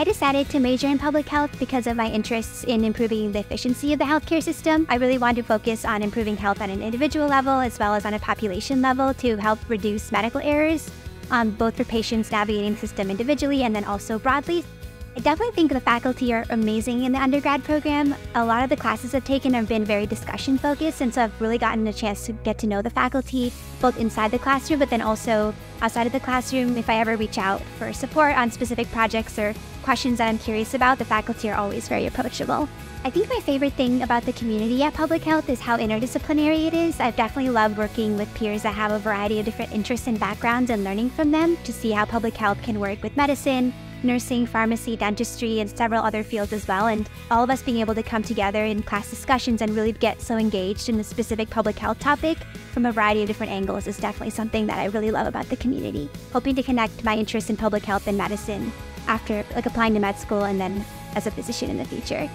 I decided to major in public health because of my interests in improving the efficiency of the healthcare system. I really wanted to focus on improving health on an individual level as well as on a population level to help reduce medical errors, um, both for patients navigating the system individually and then also broadly. I definitely think the faculty are amazing in the undergrad program. A lot of the classes I've taken have been very discussion focused, and so I've really gotten a chance to get to know the faculty both inside the classroom, but then also outside of the classroom. If I ever reach out for support on specific projects or questions that I'm curious about, the faculty are always very approachable. I think my favorite thing about the community at Public Health is how interdisciplinary it is. I've definitely loved working with peers that have a variety of different interests and backgrounds and learning from them to see how public health can work with medicine, nursing, pharmacy, dentistry, and several other fields as well. And all of us being able to come together in class discussions and really get so engaged in a specific public health topic from a variety of different angles is definitely something that I really love about the community. Hoping to connect my interest in public health and medicine after like applying to med school and then as a physician in the future.